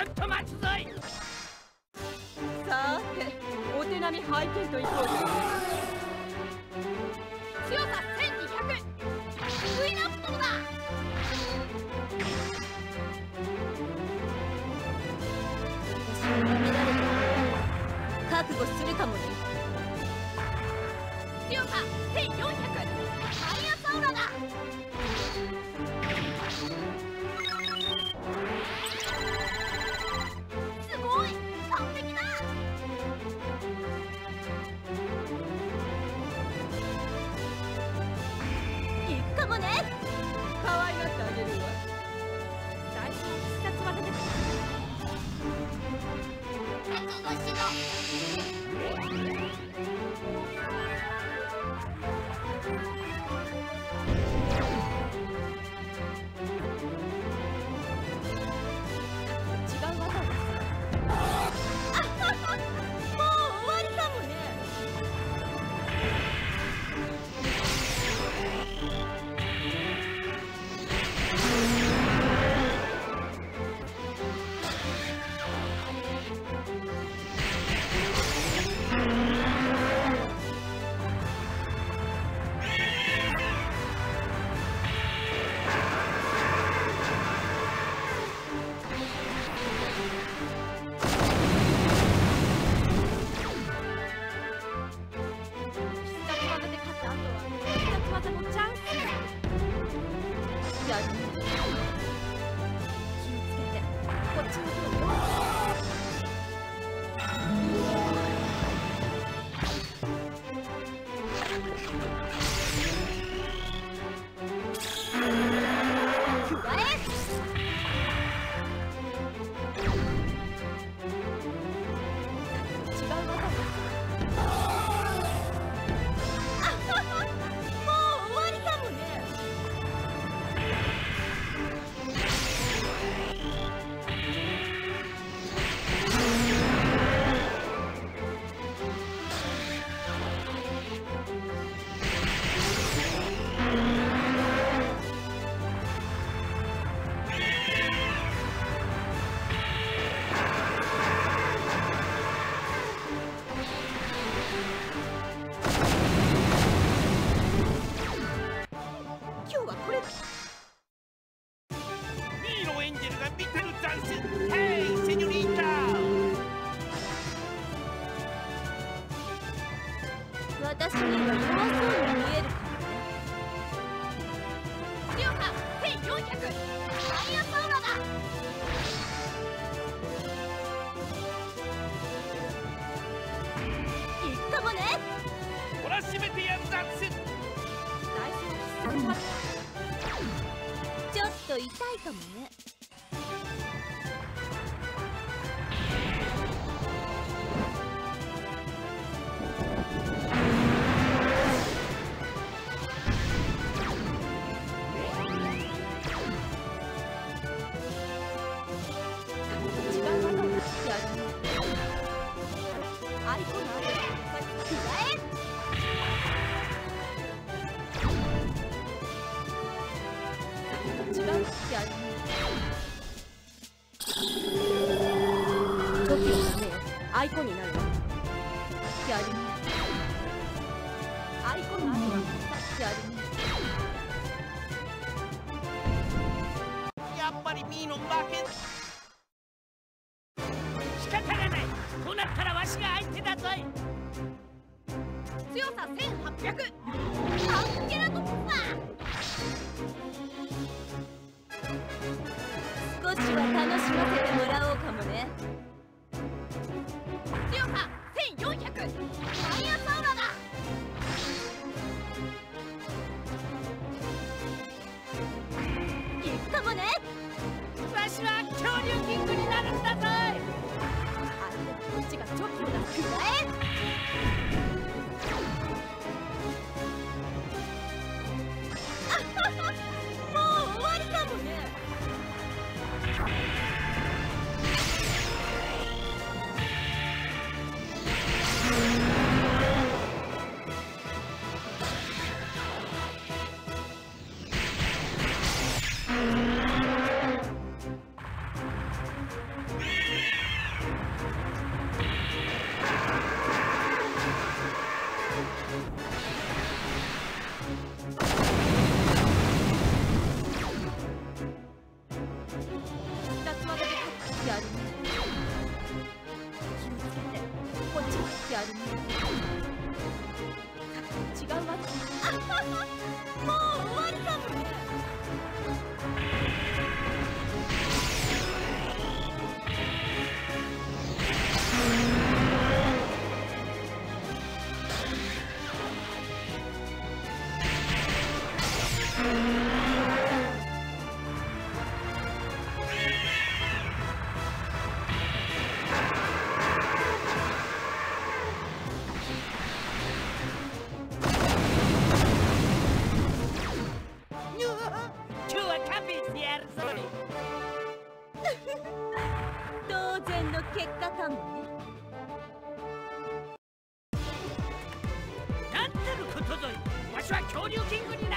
ちょっと待つぞい。さてお手並み拝見といこう。強さ1200救いなすともだんな乱れて覚悟するかもね。私には弱そうに見えるかもね強さ1400マイアサウラだ行くかもね懲らしめてやるざんす大事な必殺技ちょっと痛い。かもねアイコンになるわやるねアイコンのあるわやるねやっぱりミーの負け。仕方がないこうなったらわしが相手だぞい強さ1800カンケラトッパ少もね。然の結果かもね。なんてることぞい。わしは恐竜キングに